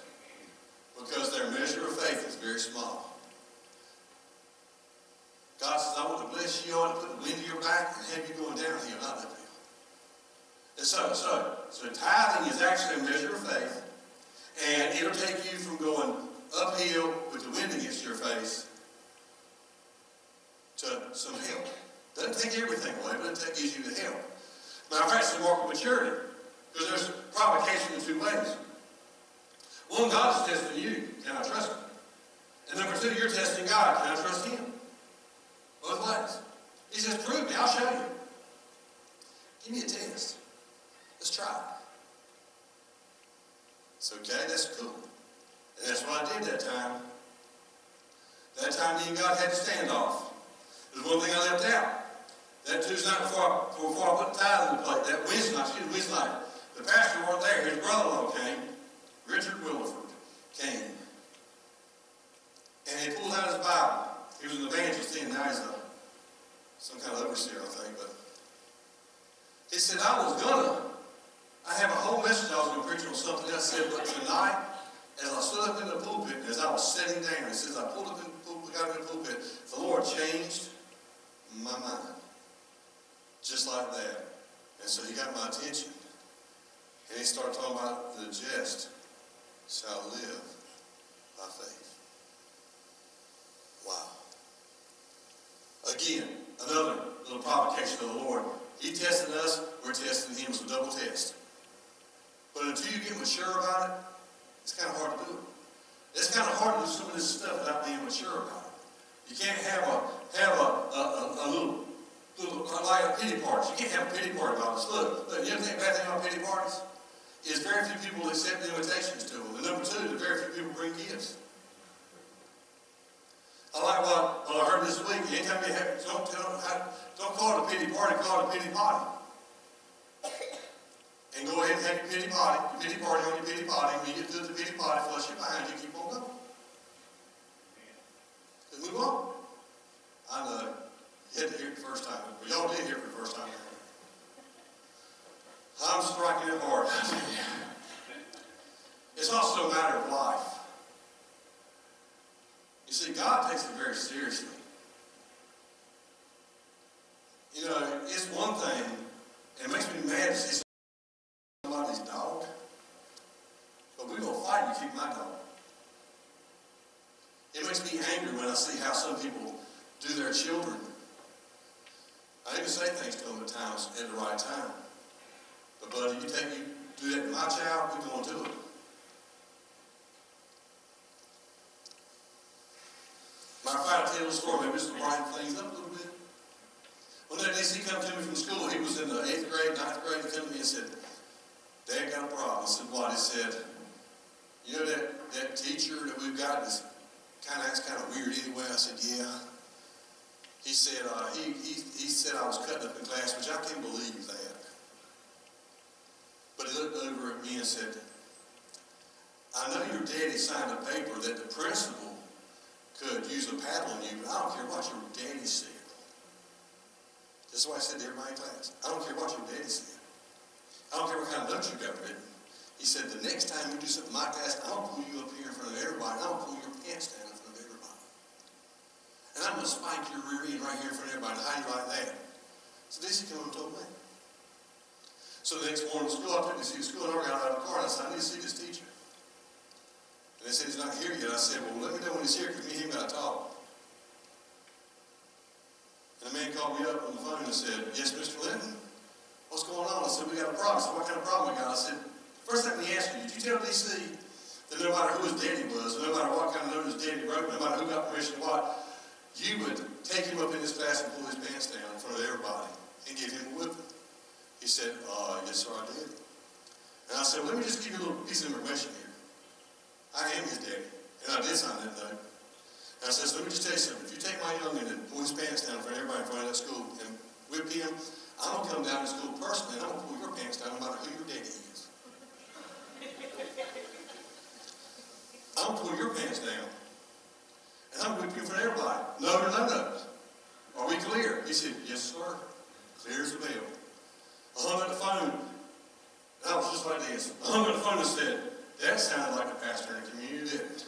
because their measure of faith is very small. God says, I want to bless you. I want to put the wind in your back and have you going downhill, not uphill. And so, so, so tithing is actually a measure of faith, and it'll take you from going uphill with the wind against your face to some help. Doesn't take everything away, but it takes you to fact, it's a mark of maturity, because there's provocation in two ways. One, God is testing you. Can I trust him? And number two, you're testing God. Can I trust him? Both ways. He says, prove me, I'll show you. Give me a test. Let's try it. It's okay, that's cool. And that's what I did that time. That time me and God had a standoff. There's one thing I left out. That Tuesday night before before I put the tithe in the plate, that Wednesday night, excuse me, Wednesday the pastor wasn't there, his brother-in-law came, Richard Williford came. And he pulled out his Bible. He was an evangelist then, now he's a, some kind of overseer, I think, but he said, I was gonna, I have a whole message I was gonna preach on something else, I said, but tonight, as I stood up in the pulpit, as I was sitting down, he says, I pulled up in the pulpit, got up in the pulpit, the Lord changed my mind. Just like that. And so he got my attention. And he started talking about the just shall live by faith. Wow. Again, another little provocation of the Lord. He tested us, we're testing him. It's a double test. But until you get mature about it, it's kind of hard to do it. It's kind of hard to do some of this stuff without being mature about it. You can't have a have a, a, a, a little little like a pity parties. You can't have a pity party about this. Look, look, you know the bad thing about pity parties? Is very few people accept the invitations to them. And number two, very few people bring gifts. I like what, I heard this week. Anytime you have, don't tell, don't call it a pity party, call it a pity potty. and go ahead and have your pity potty, your pity party on your pity potty. When you get to the pity potty, flush your behind you, keep on going. Just move on. I know. Hear it the first time. Well, y'all did hear it the first time. I'm striking it hard. It's also a matter of life. You see, God takes it very seriously. You know, it's one thing, and it makes me mad to see somebody's dog, but we're going to fight to keep my dog. It makes me angry when I see how some people do their children. Even say things to them at times at the right time. But buddy, you take you do that to my child, we're going to do it. Matter of fact, I'll tell you a story, maybe this will brighten things up a little bit. One day, DC come to me from school, he was in the eighth grade, ninth grade, he to me and said, Dad got a problem. I said, what? He said, you know that, that teacher that we've got is kind of acts kind of weird anyway? I said, yeah. He said, uh, he, he, he said I was cutting up in class, which I can't believe that. But he looked over at me and said, I know your daddy signed a paper that the principal could use a paddle on you, but I don't care what your daddy said. That's why I said to everybody in class, I don't care what your daddy said. I don't care what kind of notes you got written. He said, the next time you do something like that, I'll pull you up here in front of everybody, I'll pull your pants down And I'm going to spike your rear end right here in front of everybody. How do you like that? So this he came and told me. So the next morning school, I took see the school, and I got out of the car, and I said, I need to see this teacher. And they said, he's not here yet. I said, well, let me know when he's here, because me and him got to talk. And the man called me up on the phone and said, yes, Mr. Linton, what's going on? I said, we got a problem. I said, what kind of problem we got? I said, first thing he asked me, did you tell DC that no matter who his daddy was, no matter what kind of note his daddy wrote, no matter who got permission to what, you would take him up in his class and pull his pants down in front of everybody and give him a whipping? He said, uh, yes, sir, I did. And I said, let me just give you a little piece of information here. I am his daddy, and I did sign that note. And I said, so let me just tell you something. If you take my youngin and pull his pants down in front of everybody in front of that school and whip him, I'm gonna come down to school personally and I'm gonna pull your pants down no matter who your daddy is. I'm gonna pull your pants down. And I'm gonna whip you in front of everybody. No or no no. Are we clear? He said, yes, sir. Clear as a bell. I hung up the phone. I was just like this. I hung up the phone and said, that sounded like a pastor in the community, didn't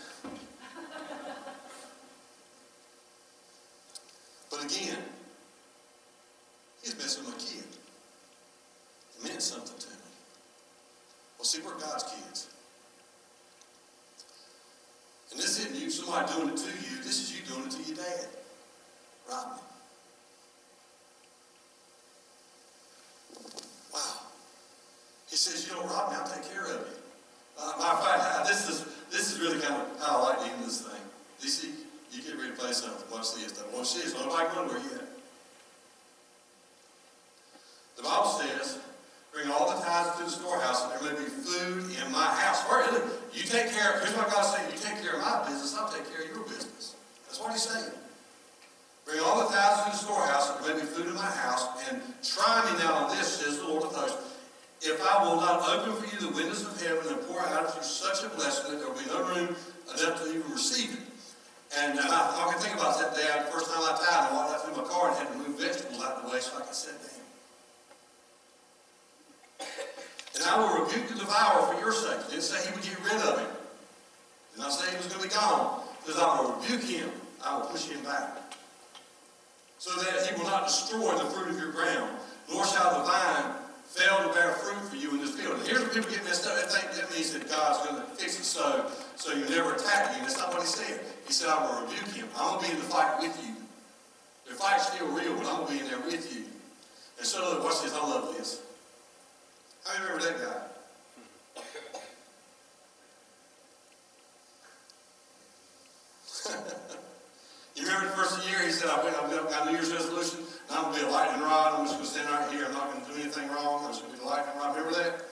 he said, I've got a New Year's resolution, and I'm going to be a lightning rod. I'm just going to stand right here. I'm not going to do anything wrong. I'm just going to be a lightning rod. Remember that?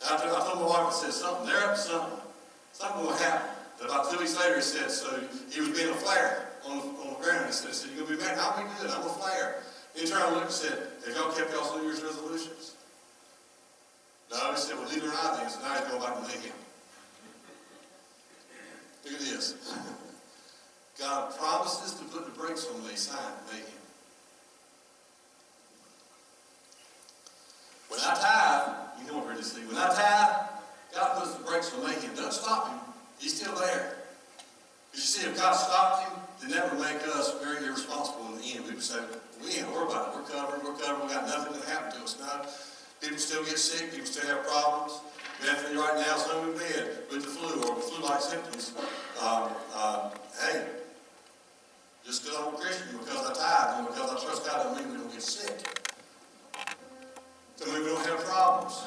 And I told, I told my wife, I said, something, they're up to something. Something will happen. But about two weeks later, he said, so he was being a flare on the, on the ground. He said, said, you're going to be mad? I'll be good. I'm a flare. He turned and looked and said, have y'all kept y'all's New Year's resolutions? No, he said, well, neither are I then, so now he's going back to Lincoln. Look at this. God promises to put the brakes on me, sign, Mayhem. When I tithe, you know we're to see, when I tithe, God puts the brakes on Mayhem, doesn't stop him, he's still there. You see, if God stopped him, then that would make us very irresponsible in the end. We would say, we ain't worried about it, we're covered, we're covered, we got nothing to happen to us. No, people still get sick, people still have problems. Bethany right now is home in bed with the flu or flu-like symptoms. Um, uh, hey, just because I'm Christian, because I tithe, and because I trust God, doesn't mean we don't get sick. Doesn't mean we don't have problems.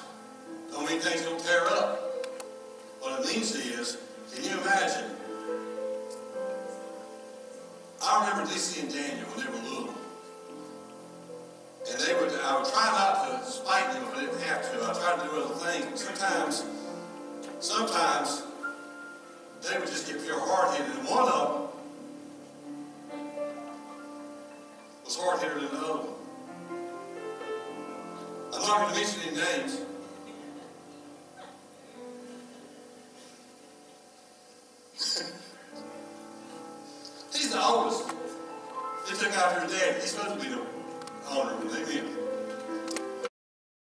Don't mean things don't tear up. What it means is, can you imagine? I remember DC and Daniel when they were little. And they would, I would try not to spite them if I didn't have to. I tried to do other things. Sometimes, sometimes, they would just get pure hard-headed. And one of them was hard-headed than the other one. I'm not going to mention any names. He's the oldest. They took after his dad. He's supposed to be the did.